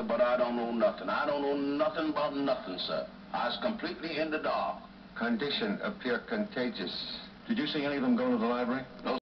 sir, but I don't know nothing. I don't know nothing about nothing, sir. I was completely in the dark. Condition appear contagious. Did you see any of them go to the library?